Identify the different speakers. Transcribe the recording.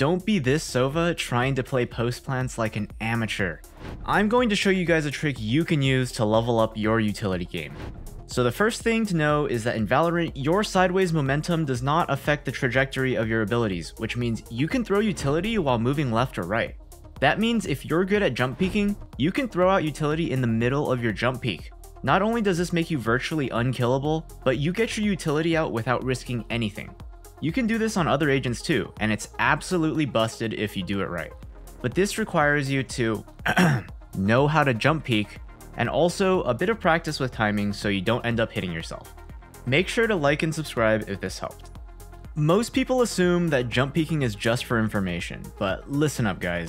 Speaker 1: don't be this Sova trying to play post plants like an amateur. I'm going to show you guys a trick you can use to level up your utility game. So the first thing to know is that in Valorant, your sideways momentum does not affect the trajectory of your abilities, which means you can throw utility while moving left or right. That means if you're good at jump peeking, you can throw out utility in the middle of your jump peek. Not only does this make you virtually unkillable, but you get your utility out without risking anything. You can do this on other agents too, and it's absolutely busted if you do it right. But this requires you to know how to jump peek and also a bit of practice with timing so you don't end up hitting yourself. Make sure to like and subscribe if this helped. Most people assume that jump peeking is just for information, but listen up guys,